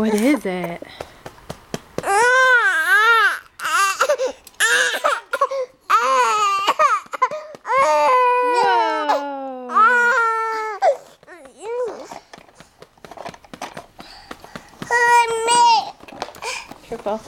What is it? Whoa. Careful.